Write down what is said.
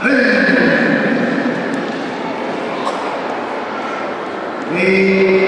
Hey! Hey!